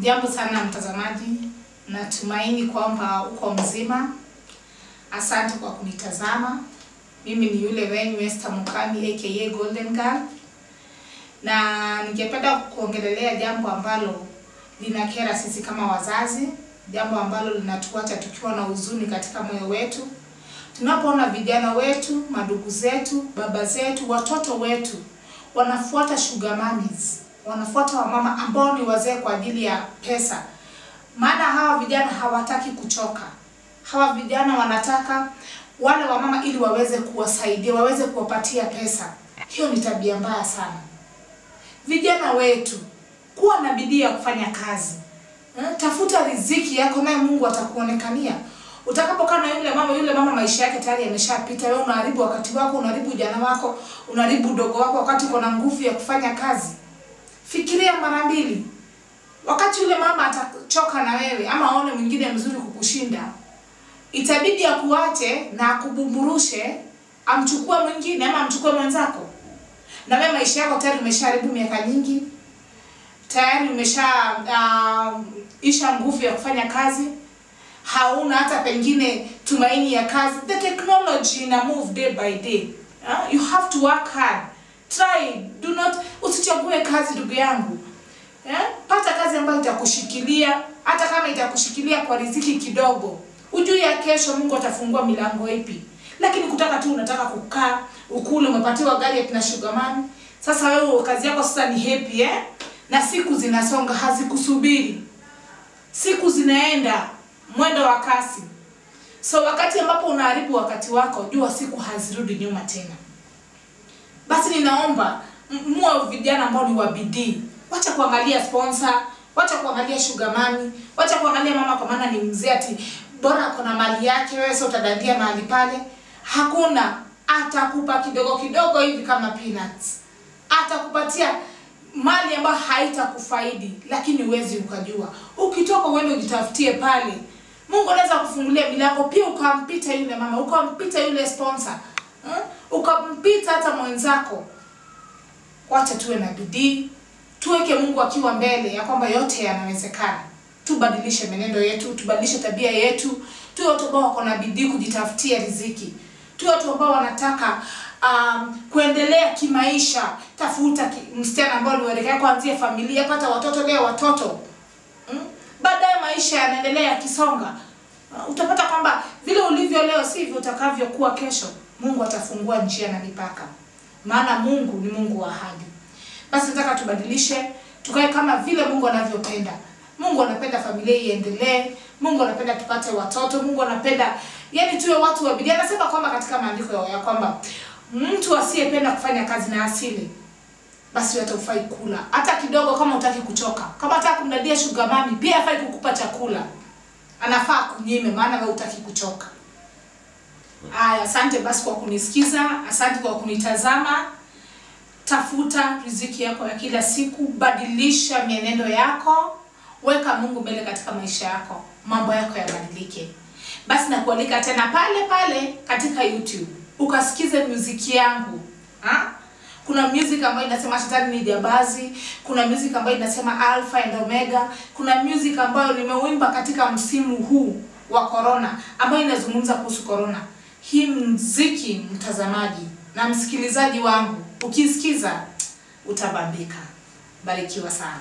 Jambo sana mtazamaji, natumaini kwamba uko mzima. Asante kwa kunitazama. Mimi ni yule wenyu Esther Mukami aka Golden Girl, na ningependa kuongelelea jambo ambalo linakera sisi kama wazazi, jambo ambalo linatuacha tukiwa na huzuni katika moyo wetu tunapoona vijana wetu, madugu zetu, baba zetu, watoto wetu wanafuata sugar mummies, wanafuata wamama ambao ni wazee kwa ajili ya pesa. Maana hawa vijana hawataki kuchoka, hawa vijana wanataka wale wamama ili waweze kuwasaidia, waweze kuwapatia pesa. Hiyo ni tabia mbaya sana. Vijana wetu, kuwa na bidii ya kufanya kazi eh, tafuta riziki yako, naye Mungu atakuonekania. Utakapokaa na yule mama, yule mama maisha yake tayari yameshapita. Wewe unaharibu wakati wako, unaharibu ujana wako, unaharibu udogo wako, wakati uko na nguvu ya kufanya kazi. Fikiria mara mbili. Wakati yule mama atachoka na wewe ama aone mwingine mzuri kukushinda, itabidi akuache na akubumburushe, amchukue mwingine ama amchukue mwenzako. Na wewe maisha yako tayari umeshaharibu miaka nyingi, tayari umesha uh, isha nguvu ya kufanya kazi hauna hata pengine tumaini ya kazi. The technology ina move day by day. Uh, you have to work hard. Try, do not usichague kazi ndugu yangu. yeah? Pata kazi ambayo itakushikilia hata kama itakushikilia kwa riziki kidogo. Ujui ya kesho Mungu atafungua milango ipi. Lakini kutaka tu unataka kukaa, ukule umepatiwa gari ya kina sugar mami. Sasa wewe kazi yako sasa ni happy eh? Na siku zinasonga hazikusubiri. Siku zinaenda mwendo wa kasi. So wakati ambapo unaharibu wakati wako, jua siku hazirudi nyuma tena. Basi ninaomba muwe vijana ambao ni wa bidii. Wacha kuangalia sponsor, wacha kuangalia sugar mami, wacha kuangalia mama kwa maana ni mzee ati bora ako na mali yake, wewe sio utadadia mahali pale. Hakuna, atakupa kidogo kidogo hivi kama peanuts. Atakupatia mali ambayo haitakufaidi, lakini huwezi ukajua. Ukitoka uende ujitafutie pale Mungu anaweza kufungulia milango pia, ukampita yule mama, ukampita yule sponsor hmm? ukampita hata mwenzako. Wacha tuwe na bidii, tuweke Mungu akiwa mbele ya kwamba yote yanawezekana. Tubadilishe menendo yetu, tubadilishe tabia yetu, tuwe watu ambao wako na bidii kujitafutia riziki, tuwe watu ambao wanataka um, kuendelea kimaisha. Tafuta ki, msichana ambao aliwaelekea kuanzia familia, pata watoto, leo watoto? Baadaye maisha yanaendelea yakisonga. Uh, utapata kwamba vile ulivyo leo sivyo utakavyokuwa kesho. Mungu atafungua njia na mipaka, maana Mungu ni Mungu wa ahadi. Basi nataka tubadilishe, tukae kama vile Mungu anavyopenda. Mungu anapenda familia iendelee. Mungu anapenda tupate watoto. Mungu anapenda yani tuwe watu wa bidii. Anasema kwamba katika maandiko ya kwamba mtu asiyependa kufanya kazi na asili basi hata ufai kula hata kidogo, kama utaki kuchoka. Kama hata kumdadia sugar mami, pia hafai kukupa chakula, anafaa kunyime, maana wewe utaki kuchoka. Aya, asante basi kwa kunisikiza, asante kwa kunitazama. Tafuta riziki yako ya kila siku, badilisha mienendo yako, weka Mungu mbele katika maisha yako, mambo yako yabadilike. Basi nakualika tena pale pale katika YouTube ukasikize muziki yangu ha? Kuna music ambayo inasema shetani ni jambazi, kuna music ambayo inasema alpha and omega, kuna music ambayo nimeuimba katika msimu huu wa corona ambayo inazungumza kuhusu corona. Hii mziki, mtazamaji na msikilizaji wangu, ukisikiza utabambika. Barikiwa sana.